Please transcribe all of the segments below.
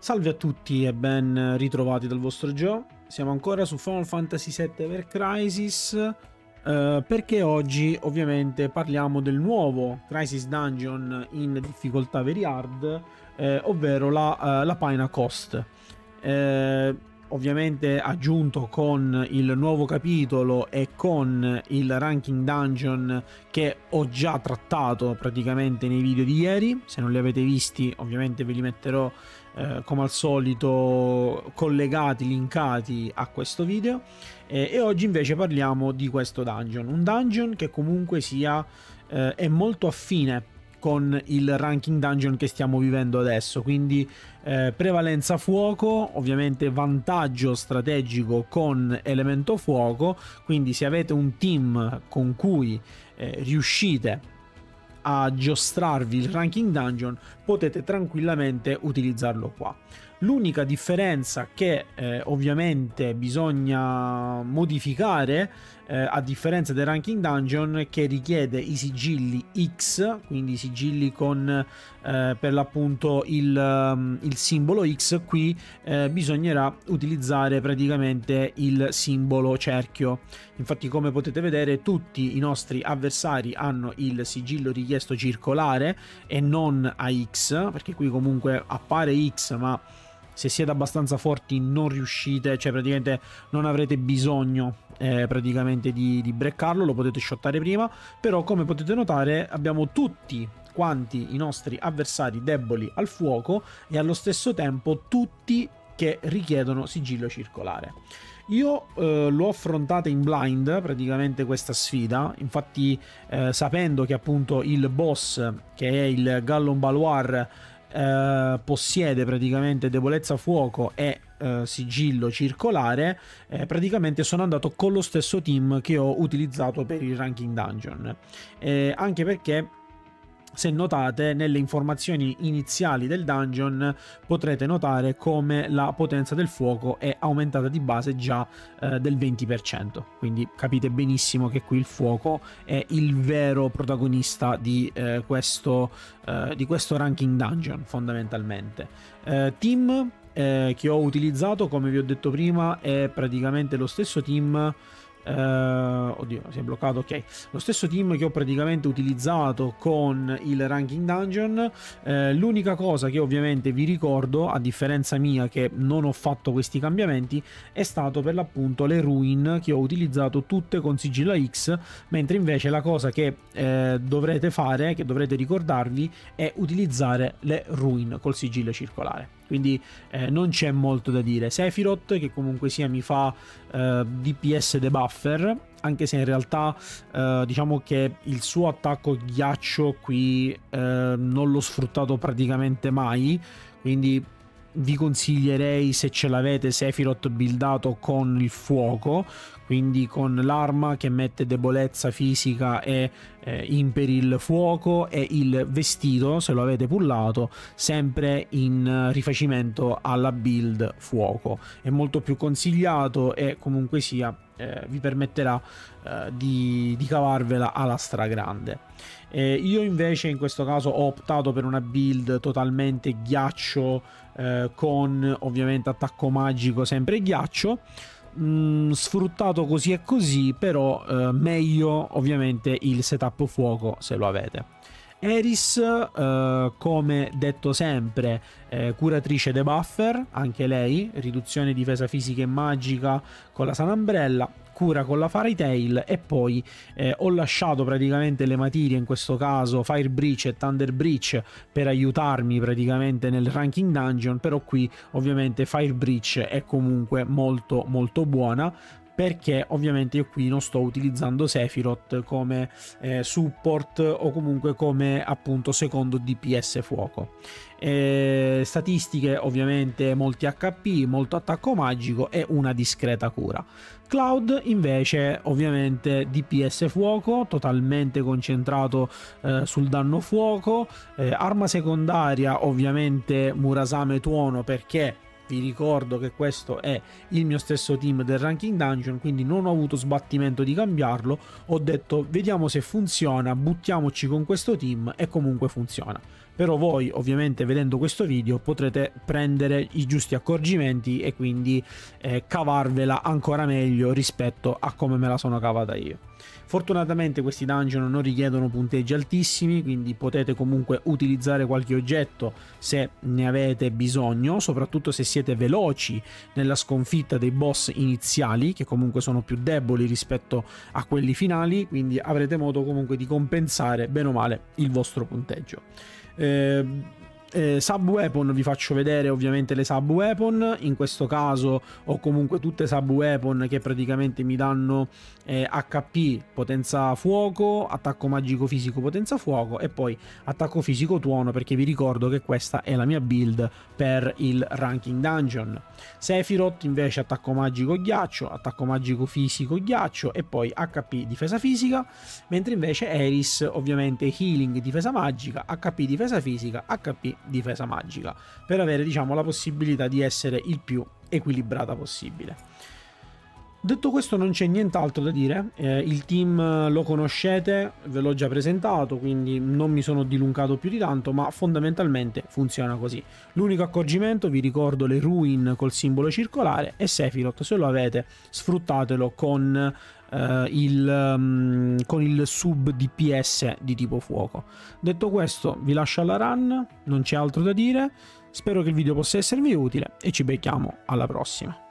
Salve a tutti e ben ritrovati dal vostro Joe. Siamo ancora su Final Fantasy VII Ever Crisis eh, perché oggi ovviamente parliamo del nuovo Crisis Dungeon in difficoltà very hard, eh, ovvero la, uh, la Pina Cost. Ovviamente aggiunto con il nuovo capitolo e con il ranking dungeon che ho già trattato praticamente nei video di ieri. Se non li avete visti, ovviamente ve li metterò eh, come al solito collegati, linkati a questo video. Eh, e oggi invece parliamo di questo dungeon. Un dungeon che comunque sia eh, è molto affine con il ranking dungeon che stiamo vivendo adesso. Quindi eh, prevalenza fuoco, ovviamente vantaggio strategico con elemento fuoco. Quindi se avete un team con cui eh, riuscite a giostrarvi il ranking dungeon potete tranquillamente utilizzarlo qua. L'unica differenza che eh, ovviamente bisogna modificare, eh, a differenza del ranking dungeon, che richiede i sigilli X, quindi i sigilli con eh, per l'appunto il, um, il, simbolo X, qui eh, bisognerà utilizzare praticamente il simbolo cerchio. Infatti, come potete vedere, tutti i nostri avversari hanno il sigillo richiesto circolare e non a X, perché qui comunque appare X, ma se siete abbastanza forti non riuscite, cioè praticamente non avrete bisogno eh, praticamente di, di breccarlo, lo potete shottare prima, però come potete notare abbiamo tutti quanti i nostri avversari deboli al fuoco e allo stesso tempo tutti che richiedono sigillo circolare. Io eh, l'ho affrontata in blind praticamente questa sfida, infatti eh, sapendo che appunto il boss che è il Gallon Baloir eh, possiede praticamente debolezza fuoco e eh, sigillo circolare, eh, praticamente sono andato con lo stesso team che ho utilizzato per il ranking dungeon. Eh, anche perché se notate nelle informazioni iniziali del dungeon potrete notare come la potenza del fuoco è aumentata di base già eh, del 20%, quindi capite benissimo che qui il fuoco è il vero protagonista di, eh, questo, eh, di questo ranking dungeon fondamentalmente. Eh, team eh, che ho utilizzato come vi ho detto prima è praticamente lo stesso team Uh, oddio, si è bloccato. Ok, lo stesso team che ho praticamente utilizzato con il ranking dungeon. Uh, l'unica cosa che ovviamente vi ricordo, a differenza mia, che non ho fatto questi cambiamenti, è stato per l'appunto le ruin che ho utilizzato tutte con sigilla X. Mentre invece la cosa che uh, dovrete fare, che dovrete ricordarvi, è utilizzare le ruin col sigillo circolare quindi eh, non c'è molto da dire. Sephiroth che comunque sia mi fa eh, DPS debuffer, anche se in realtà eh, diciamo che il suo attacco ghiaccio qui eh, non l'ho sfruttato praticamente mai, quindi vi consiglierei se ce l'avete Sephiroth buildato con il fuoco quindi con l'arma che mette debolezza fisica e eh, il fuoco e il vestito se lo avete pullato sempre in rifacimento alla build fuoco. È molto più consigliato e comunque sia eh, vi permetterà eh, di, di, cavarvela alla stragrande. Eh, io invece in questo caso ho optato per una build totalmente ghiaccio eh, con ovviamente attacco magico sempre ghiaccio. Mm, sfruttato così e così, però eh, meglio ovviamente il setup fuoco se lo avete. Eris, eh, come detto sempre, eh, curatrice debuffer, anche lei, riduzione difesa fisica e magica con la San Umbrella, cura con la Fairy Tail e poi eh, ho lasciato praticamente le materie, in questo caso Fire Breach e Thunder Breach, per aiutarmi praticamente nel ranking dungeon, però qui ovviamente Fire Breach è comunque molto molto buona perché ovviamente io qui non sto utilizzando Sephiroth come eh, support o comunque come appunto secondo DPS fuoco. Eh, statistiche ovviamente molti HP, molto attacco magico e una discreta cura. Cloud invece ovviamente DPS fuoco, totalmente concentrato eh, sul danno fuoco, eh, arma secondaria ovviamente Murasame Tuono perché vi ricordo che questo è il mio stesso team del ranking dungeon quindi non ho avuto sbattimento di cambiarlo ho detto vediamo se funziona buttiamoci con questo team e comunque funziona però voi ovviamente vedendo questo video potrete prendere i giusti accorgimenti e quindi eh, cavarvela ancora meglio rispetto a come me la sono cavata io. Fortunatamente questi dungeon non richiedono punteggi altissimi, quindi potete comunque utilizzare qualche oggetto se ne avete bisogno, soprattutto se siete veloci nella sconfitta dei boss iniziali, che comunque sono più deboli rispetto a quelli finali, quindi avrete modo comunque di compensare bene o male il vostro punteggio. Eh, eh, sub weapon vi faccio vedere ovviamente le sub weapon in questo caso ho comunque tutte sub weapon che praticamente mi danno eh, HP potenza fuoco attacco magico fisico potenza fuoco e poi attacco fisico tuono perché vi ricordo che questa è la mia build per il ranking dungeon. Sephiroth invece attacco magico ghiaccio attacco magico fisico ghiaccio e poi HP difesa fisica. Mentre invece Eris ovviamente healing difesa magica HP difesa fisica HP difesa magica per avere diciamo la possibilità di essere il più equilibrata possibile. Detto questo non c'è nient'altro da dire, eh, il team lo conoscete, ve l'ho già presentato, quindi non mi sono dilungato più di tanto, ma fondamentalmente funziona così. L'unico accorgimento, vi ricordo le ruin col simbolo circolare e Sephiroth, se lo avete sfruttatelo con Uh, il, um, con il sub DPS di tipo fuoco. Detto questo, vi lascio alla run, non c'è altro da dire. Spero che il video possa esservi utile e ci becchiamo alla prossima.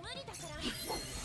無理だから。